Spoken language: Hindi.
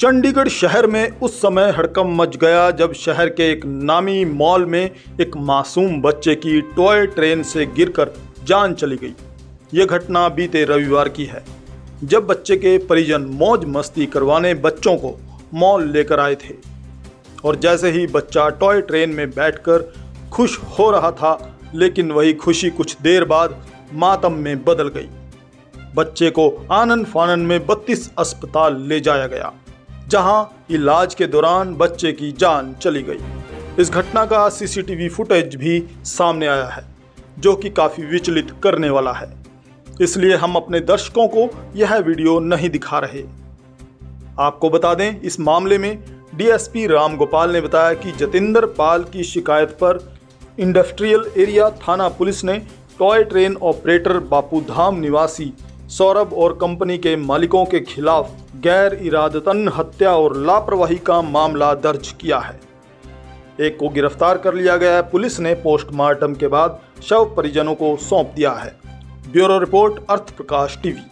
चंडीगढ़ शहर में उस समय हड़कम मच गया जब शहर के एक नामी मॉल में एक मासूम बच्चे की टॉय ट्रेन से गिरकर जान चली गई। यह घटना बीते रविवार की है। जब बच्चे के परिजन मौज मस्ती करवाने बच्चों को मॉल लेकर आए थे और जैसे ही बच्चा टॉय ट्रेन में बैठकर खुश हो रहा था, लेकिन वही खुशी कुछ देर बाद मातम में बदल गई। बच्चे को आनंद फानन में 32 अस्पताल ले जाया गया। जहाँ इलाज के दौरान बच्चे की जान चली गई। इस घटना का सीसीटीवी फुटेज भी सामने आया है, जो कि काफ़ी विचलित करने वाला है। इसलिए हम अपने दर्शकों को यह वीडियो नहीं दिखा रहे। आपको बता दें, इस मामले में डीएसपी राम गोपाल ने बताया कि जतिंदर पाल की शिकायत पर इंडस्ट्रियल एरिया थाना पुलिस ने toy train operator Bapu Dham निवासी सौरभ और कंपनी के मालिकों के खिलाफ गैर इरादतन हत्या और लापरवाही का मामला दर्ज किया है। एक को गिरफ़्तार कर लिया गया है। पुलिस ने पोस्टमार्टम के बाद शव परिजनों को सौंप दिया है। Bureau report Arth Prakash TV.